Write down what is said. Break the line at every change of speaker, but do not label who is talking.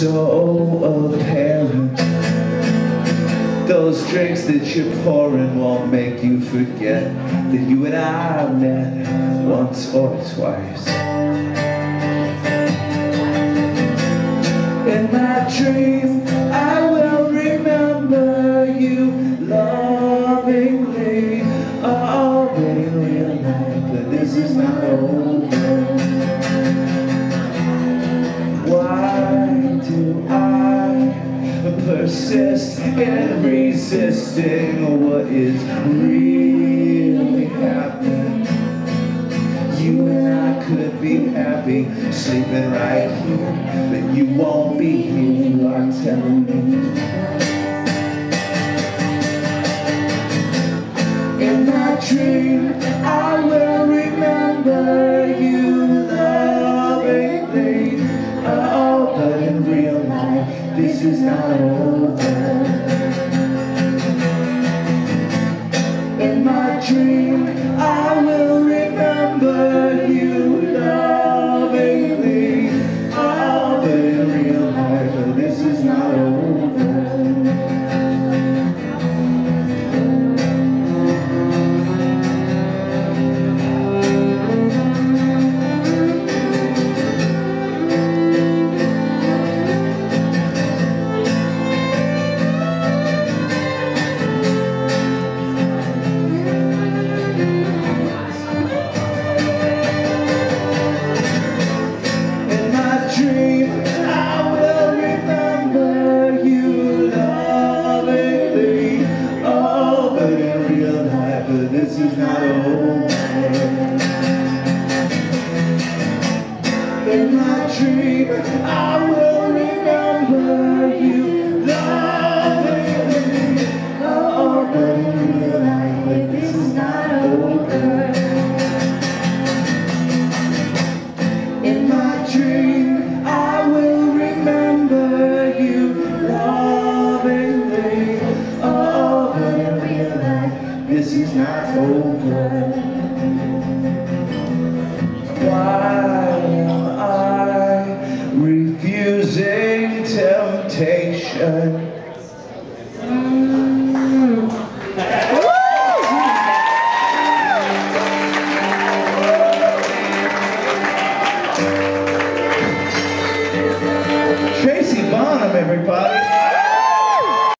so apparent Those drinks that you're pouring won't make you forget That you and I met once or twice. In my dream persist in resisting what is really happening. You and I could be happy sleeping right here, but you won't be here, you are telling me. In my dream, I will remember this is not over. he's not man. In my dream, I will remember why temptation. Tracy Bonham, everybody.